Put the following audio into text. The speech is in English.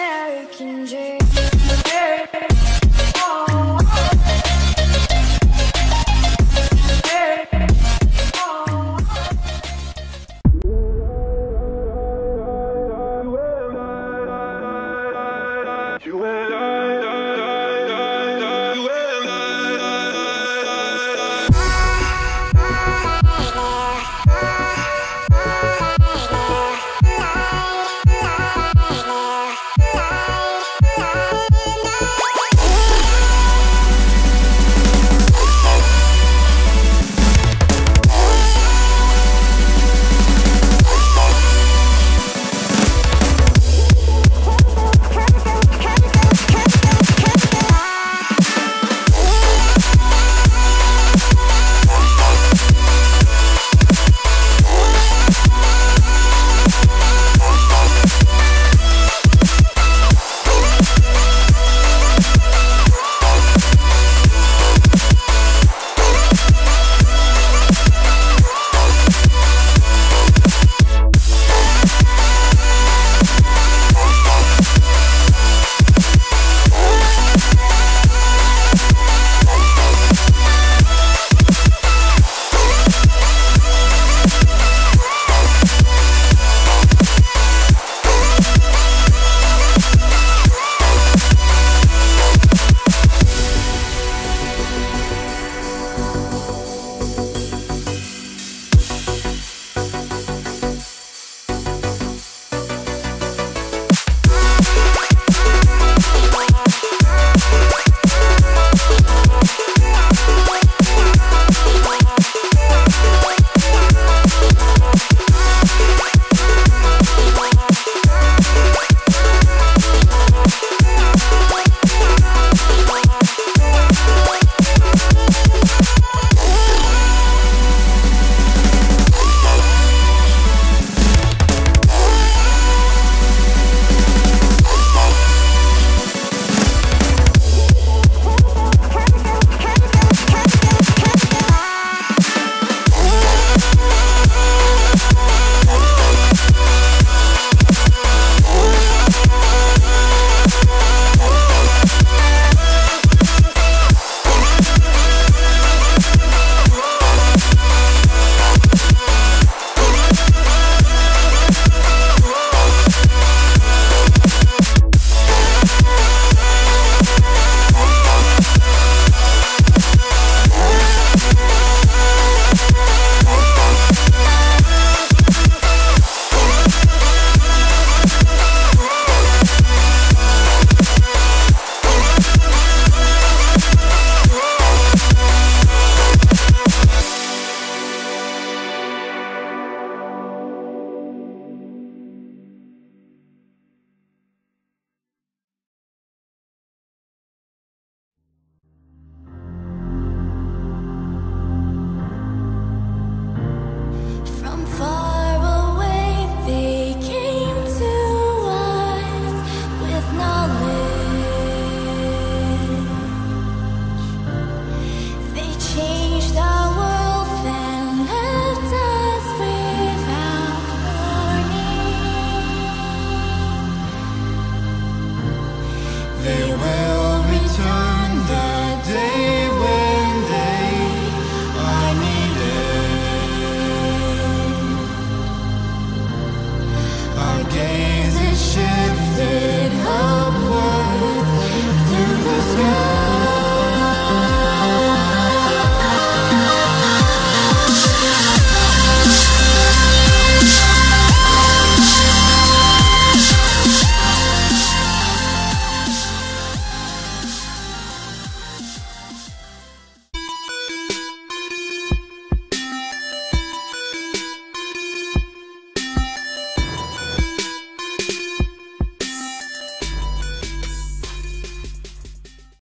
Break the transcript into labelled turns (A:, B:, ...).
A: American dream.
B: You and I,